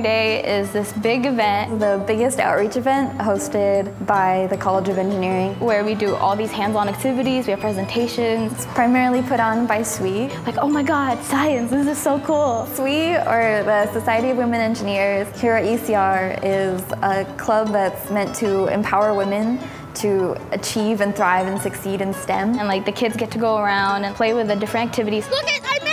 is this big event. The biggest outreach event hosted by the College of Engineering. Where we do all these hands-on activities, we have presentations. Primarily put on by SWE. Like, oh my God, science, this is so cool. SWE, or the Society of Women Engineers, here at UCR is a club that's meant to empower women to achieve and thrive and succeed in STEM. And like the kids get to go around and play with the different activities. Look at, I made!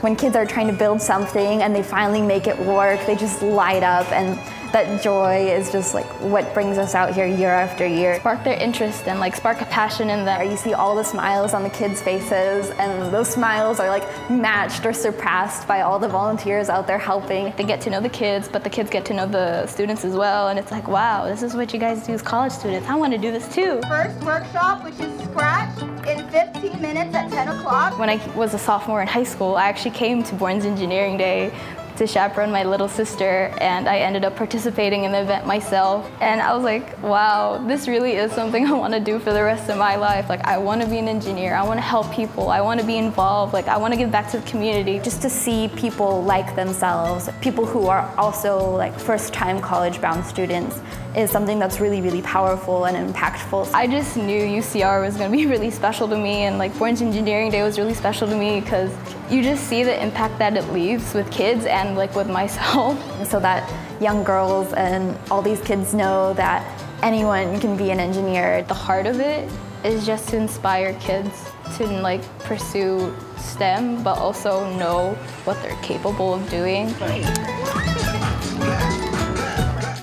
When kids are trying to build something and they finally make it work, they just light up and that joy is just like what brings us out here year after year. Spark their interest and like spark a passion in them. You see all the smiles on the kids' faces and those smiles are like matched or surpassed by all the volunteers out there helping. They get to know the kids, but the kids get to know the students as well. And it's like, wow, this is what you guys do as college students. I want to do this too. First workshop, which is Scratch, in 15 minutes at 10 o'clock. When I was a sophomore in high school, I actually came to Bourns Engineering Day to chaperone my little sister and I ended up participating in the event myself. And I was like, wow, this really is something I want to do for the rest of my life. Like I want to be an engineer, I want to help people, I want to be involved, like I want to give back to the community. Just to see people like themselves, people who are also like first time college bound students is something that's really, really powerful and impactful. I just knew UCR was going to be really special to me and like Bourns Engineering Day was really special to me because you just see the impact that it leaves with kids and like with myself. So that young girls and all these kids know that anyone can be an engineer. The heart of it is just to inspire kids to like pursue STEM but also know what they're capable of doing.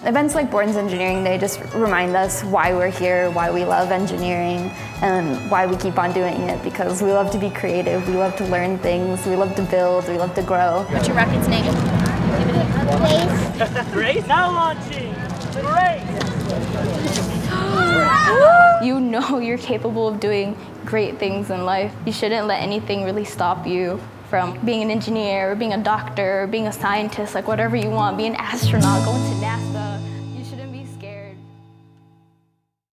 Events like Bourns Engineering Day just remind us why we're here, why we love engineering, and why we keep on doing it because we love to be creative, we love to learn things, we love to build, we love to grow. What's your rocket's name? Grace. Grace? Now launching! Grace! you know you're capable of doing great things in life. You shouldn't let anything really stop you from being an engineer or being a doctor or being a scientist, like whatever you want, be an astronaut, going to NASA.